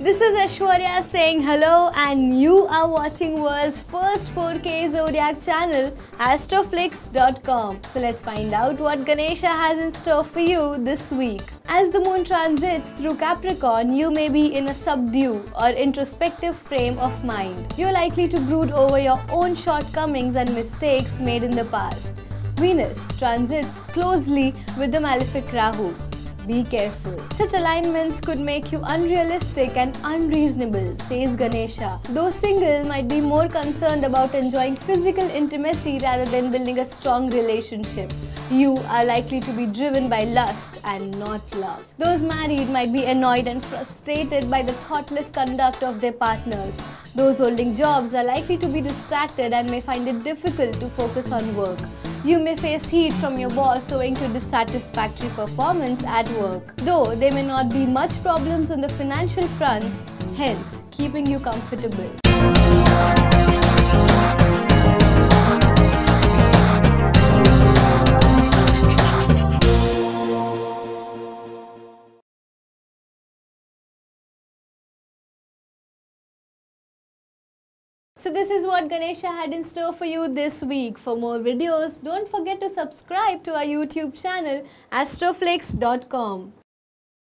This is Ashwarya saying hello and you are watching world's first 4K zodiac channel astroflix.com. So let's find out what Ganesha has in store for you this week. As the moon transits through Capricorn, you may be in a subdued or introspective frame of mind. You're likely to brood over your own shortcomings and mistakes made in the past. Venus transits closely with the malefic Rahu. Be careful. Such alignments could make you unrealistic and unreasonable, says Ganesha. Those single might be more concerned about enjoying physical intimacy rather than building a strong relationship. You are likely to be driven by lust and not love. Those married might be annoyed and frustrated by the thoughtless conduct of their partners. Those holding jobs are likely to be distracted and may find it difficult to focus on work. You may face heat from your boss owing to dissatisfactory performance at work. Though there may not be much problems on the financial front, hence keeping you comfortable. So this is what Ganesha had in store for you this week. For more videos, don't forget to subscribe to our YouTube channel astroflix.com.